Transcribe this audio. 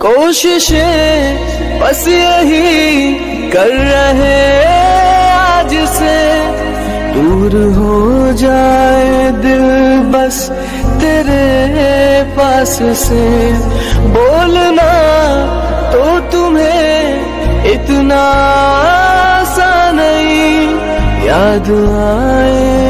कोशिशें बस यही कर रहे आज से। दूर हो जाए दिल बस तेरे पास से। बोलना तो तुम्हें इतना सा नहीं। याद आए